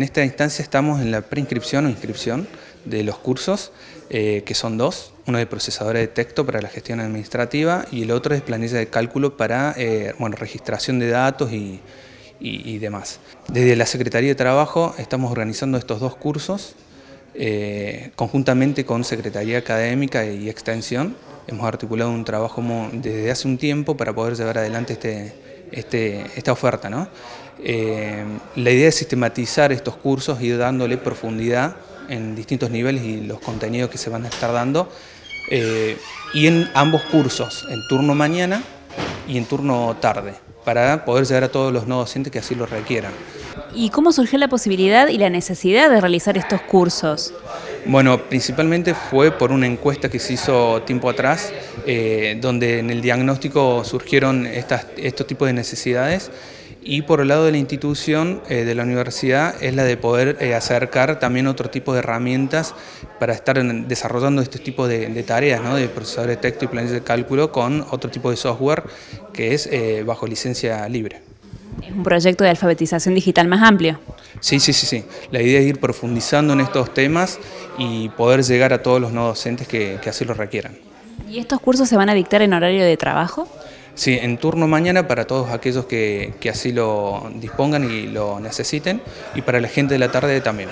En esta instancia estamos en la preinscripción o inscripción de los cursos, eh, que son dos, uno de procesadora de texto para la gestión administrativa y el otro es planilla de cálculo para eh, bueno, registración de datos y, demás. Desde la Secretaría de Trabajo estamos organizando estos dos cursos eh, conjuntamente con Secretaría Académica y Extensión. Hemos articulado un trabajo desde hace un tiempo para poder llevar adelante este, este, esta oferta. ¿no? la idea es sistematizar estos cursos ir dándole profundidad en distintos niveles y los contenidos que se van a estar dando, eh, y en ambos cursos, en turno mañana y en turno tarde, para poder llegar a todos los no docentes que así lo requieran. ¿Y cómo surgió la posibilidad y la necesidad de realizar estos cursos? Bueno, principalmente fue por una encuesta que se hizo tiempo atrás, eh, donde en el diagnóstico surgieron estos tipos de necesidades y por el lado de la institución, eh, de la universidad, es la de poder eh, acercar también otro tipo de herramientas para estar desarrollando este tipo de, tareas, ¿no? de procesador de texto y planillas de cálculo con otro tipo de software que es bajo licencia libre. Es un proyecto de alfabetización digital más amplio. Sí, sí, sí, sí. La idea es ir profundizando en estos temas y poder llegar a todos los no docentes que así lo requieran. ¿Y estos cursos se van a dictar en horario de trabajo? Sí, en turno mañana para todos aquellos que, que así lo dispongan y lo necesiten y para la gente de la tarde también.